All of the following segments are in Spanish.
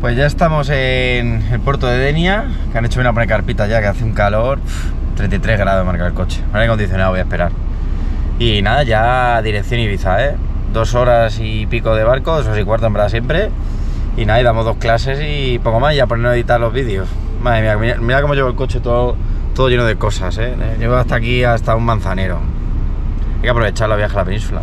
Pues ya estamos en el puerto de Denia, que han hecho una poner carpita ya, que hace un calor, 33 grados marca el coche. Hay acondicionado, voy a esperar. Y nada, ya dirección Ibiza, ¿eh? Dos horas y pico de barco, dos horas y cuarto en verdad siempre. Y nada, y damos dos clases y poco más ya por no editar los vídeos. Madre mía, mira, mira cómo llevo el coche todo, todo lleno de cosas, ¿eh? Llevo hasta aquí, hasta un manzanero. Hay que aprovechar la viaje a la península.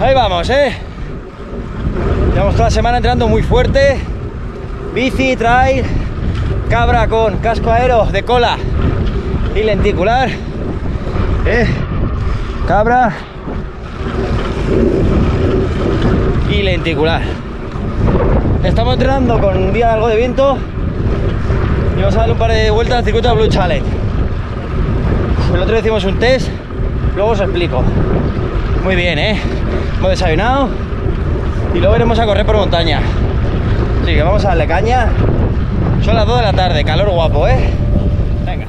Ahí vamos, ¿eh? Llevamos toda la semana entrenando muy fuerte. Bici, trail, cabra con casco aero de cola y lenticular. ¿eh? Cabra y lenticular. Estamos entrenando con un día algo de viento y vamos a darle un par de vueltas al circuito Blue Challenge. El otro hicimos un test Luego os explico. Muy bien, ¿eh? Hemos desayunado y luego iremos a correr por montaña. Así que vamos a darle caña. Son las 2 de la tarde, calor guapo, ¿eh? Venga.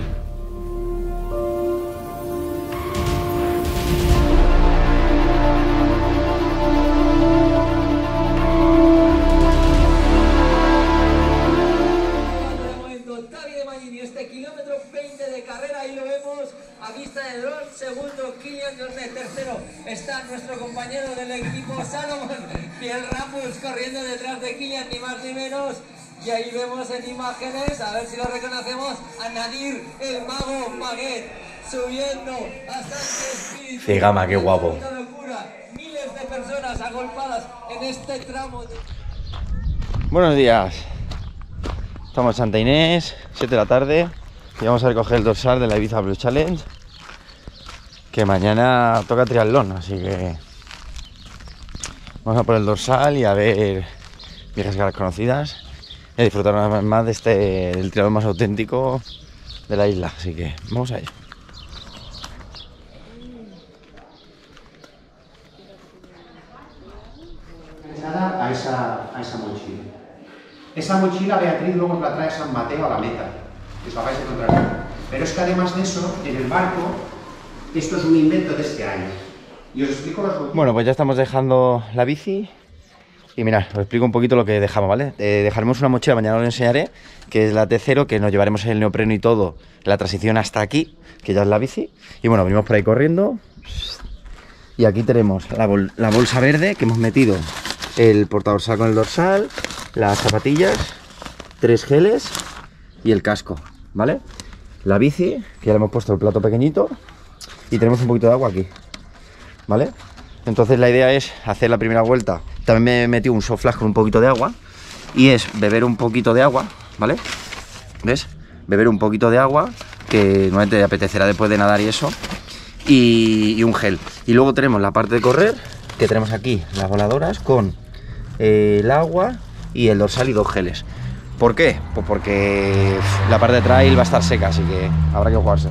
este kilómetro 20 de carrera, ahí lo vemos a vista de dron, segundo Kilian Jornet, tercero está nuestro compañero del equipo Salomon y el Ramos corriendo detrás de Kilian, ni más ni menos. Y ahí vemos en imágenes, a ver si lo reconocemos, a Nadir, el mago Maguet, subiendo hasta el espíritu. Cigama, qué guapo. Miles de personas agolpadas en este tramo. de- Buenos días. Estamos en Santa Inés, 7 de la tarde. Y vamos a recoger el dorsal de la Ibiza Blue Challenge. Que mañana toca triatlón, así que. Vamos a por el dorsal y a ver viejas caras conocidas. Y a disfrutar más de este, del triatlón más auténtico de la isla. Así que vamos a ello. a esa, a esa mochila. Esa mochila Beatriz luego os la trae San Mateo a la meta, que os la vais a encontrar. Pero es que además de eso, en el barco, esto es un invento de este año. Y os explico los. Bueno, pues ya estamos dejando la bici. Y mirad, os explico un poquito lo que dejamos, ¿vale? Eh, dejaremos una mochila, mañana os enseñaré, que es la T0, que nos llevaremos el neopreno y todo, la transición hasta aquí, que ya es la bici. Y bueno, venimos por ahí corriendo. Y aquí tenemos la bolsa verde que hemos metido el portadorsal con el dorsal, las zapatillas, tres geles y el casco, ¿vale? La bici, que ya le hemos puesto el plato pequeñito, y tenemos un poquito de agua aquí, ¿vale? Entonces la idea es hacer la primera vuelta. También me he metido un soft con un poquito de agua. Y es beber un poquito de agua, ¿vale? ¿Ves? Beber un poquito de agua, que normalmente te apetecerá después de nadar y eso. Y, un gel. Y luego tenemos la parte de correr, que tenemos aquí las voladoras con eh, el agua y el dorsal y dos geles. ¿Por qué? Pues porque la parte de trail va a estar seca, así que habrá que jugarse.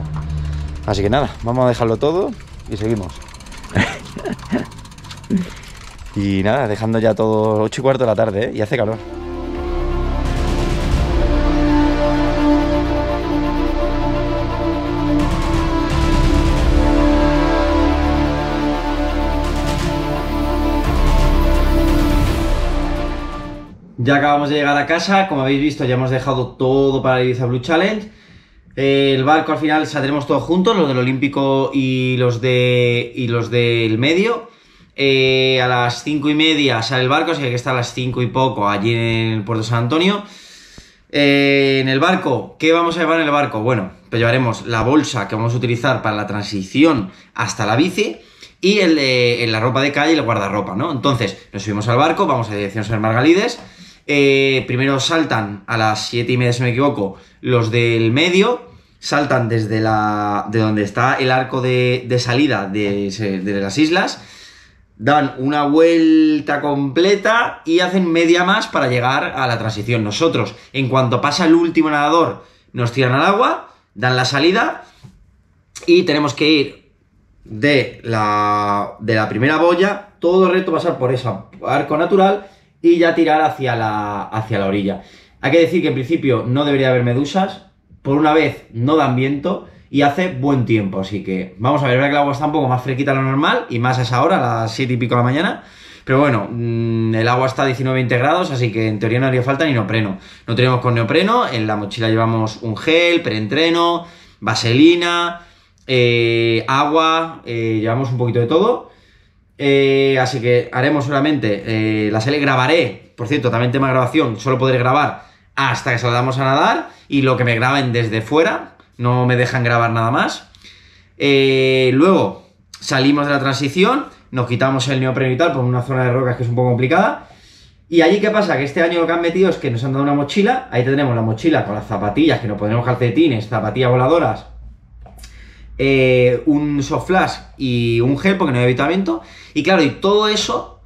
Así que nada, vamos a dejarlo todo y seguimos. y nada, dejando ya todo 8 y cuarto de la tarde, ¿eh? Y hace calor. Ya acabamos de llegar a casa, como habéis visto ya hemos dejado todo para el Ibiza Blue Challenge. El barco al final saldremos todos juntos, los del Olímpico y los de y los del medio. Eh, a las cinco y media sale el barco, así que hay a las 5 y poco allí en el puerto San Antonio. Eh, en el barco, ¿qué vamos a llevar en el barco? Bueno, pues llevaremos la bolsa que vamos a utilizar para la transición hasta la bici y el de, la ropa de calle y el guardarropa, ¿no? Entonces, nos subimos al barco, vamos a dirección San Margalides Eh, primero saltan a las 7 y media, si no me equivoco, los del medio, saltan desde la, de donde está el arco de, salida de, de las islas, dan una vuelta completa y hacen media más para llegar a la transición. Nosotros, en cuanto pasa el último nadador, nos tiran al agua, dan la salida y tenemos que ir de la, de la primera boya, todo recto, pasar por ese arco natural y ya tirar hacia la, hacia la orilla. Hay que decir que en principio no debería haber medusas, por una vez no dan viento y hace buen tiempo, así que vamos a ver, que el agua está un poco más fresquita de lo normal y más a esa hora, a las 7 y pico de la mañana. Pero bueno, mm, el agua está a 19-20 grados, así que en teoría no haría falta ni neopreno. No tenemos con neopreno, en la mochila llevamos un gel, preentreno, vaselina, eh, agua, eh, llevamos un poquito de todo. Eh, así que haremos seguramente eh, la serie, grabaré, por cierto, también tema grabación, solo podré grabar hasta que salgamos a nadar y lo que me graben desde fuera, no me dejan grabar nada más. Eh, luego salimos de la transición, nos quitamos el neopreno y tal por una zona de rocas que es un poco complicada. Y allí, ¿qué pasa? Que este año lo que han metido es que nos han dado una mochila. Ahí tenemos la mochila con las zapatillas, que nos ponemos calcetines, zapatillas voladoras, eh, un soft flash y un gel porque no hay habitamiento. Y claro, y todo eso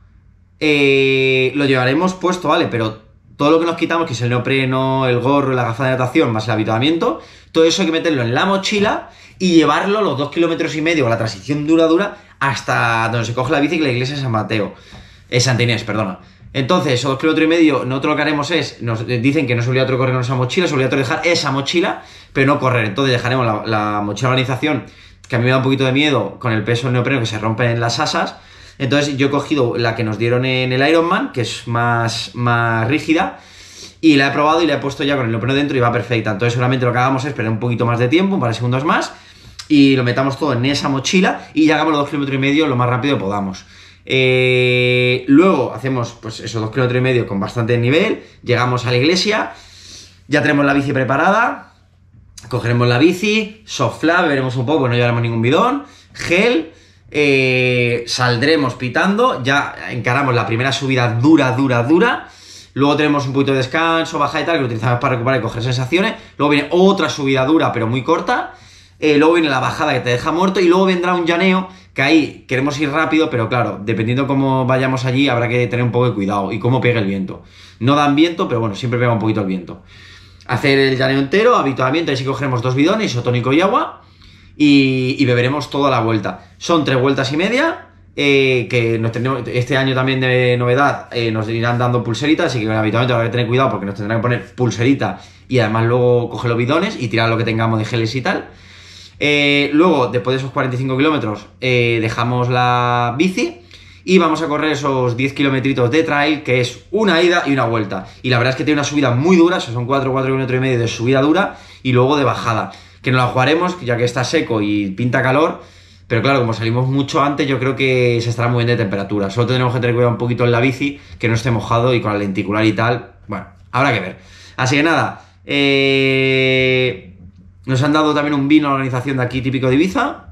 eh, lo llevaremos puesto, ¿vale? Pero todo lo que nos quitamos, que es el neopreno, el gorro, la gafa de natación, más el habituamiento, todo eso hay que meterlo en la mochila y llevarlo los dos kilómetros y medio, la transición dura dura, hasta donde se coge la bici, que la iglesia de San Mateo. Es Santa Inés, perdona. Entonces, esos dos kilómetros y medio, nosotros lo que haremos es, nos dicen que no es obligatorio correr con esa mochila, es obligatorio dejar esa mochila, pero no correr. Entonces dejaremos la, la mochila de organización, que a mí me da un poquito de miedo con el peso neopreno que se rompe en las asas. Entonces yo he cogido la que nos dieron en el Ironman, que es más, más rígida, y la he probado y la he puesto ya con el neopreno dentro y va perfecta. Entonces solamente lo que hagamos es esperar un poquito más de tiempo, un par de segundos más, y lo metamos todo en esa mochila y ya hagamos los dos kilómetros y medio lo más rápido que podamos. Eh, luego hacemos pues esos dos kilómetros y medio con bastante nivel, llegamos a la iglesia, ya tenemos la bici preparada, cogeremos la bici, sofla, beberemos un poco, no llevaremos ningún bidón, gel, eh, saldremos pitando, ya encaramos la primera subida dura, dura, dura. Luego tenemos un poquito de descanso, baja y tal, que lo utilizamos para recuperar y coger sensaciones. Luego viene otra subida dura, pero muy corta. Eh, luego viene la bajada que te deja muerto. Y luego vendrá un llaneo, que ahí queremos ir rápido, pero claro, dependiendo cómo vayamos allí, habrá que tener un poco de cuidado y cómo pegue el viento. No dan viento, pero bueno, siempre pega un poquito el viento. Hacer el llaneo entero, habitualmente, ahí sí cogeremos dos bidones, isotónico y agua y, beberemos toda la vuelta. Son tres vueltas y media. eh, que nos tendremos, este año también de novedad eh, nos irán dando pulseritas, así que habitualmente habrá que tener cuidado porque nos tendrán que poner pulserita y además luego coger los bidones y tirar lo que tengamos de geles y tal. Eh, luego, después de esos 45 kilómetros, eh, dejamos la bici y vamos a correr esos 10 kilometritos de trail, que es una ida y una vuelta. Y la verdad es que tiene una subida muy dura, o son 4, 4 kilómetros y medio de subida dura y luego de bajada. Que nos la jugaremos, ya que está seco y pinta calor. Pero claro, como salimos mucho antes, yo creo que se estará muy bien de temperatura. Solo tenemos que tener cuidado un poquito en la bici, que no esté mojado y con la lenticular y tal. Bueno, habrá que ver. Así que nada, eh, nos han dado también un vino a la organización de aquí típico de Ibiza.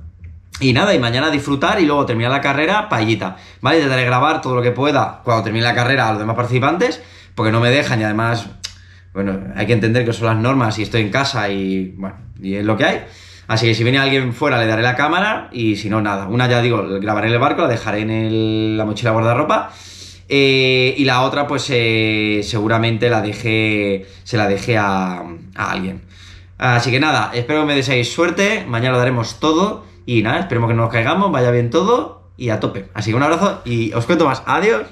Y nada, y mañana disfrutar y luego terminar la carrera, paellita. ¿Vale? Intentaré grabar todo lo que pueda cuando termine la carrera a los demás participantes, porque no me dejan y además, bueno, hay que entender que son las normas y estoy en casa y, bueno, y es lo que hay. Así que si viene alguien fuera le daré la cámara y si no, nada. Una ya digo, grabaré en el barco, la dejaré en la mochila guardarropa. Eh, y la otra, pues eh, seguramente la deje, se la deje a, a alguien. Así que nada, espero que me deseéis suerte. Mañana lo daremos todo. Y nada, esperemos que no nos caigamos, vaya bien todo y a tope. Así que un abrazo y os cuento más. Adiós.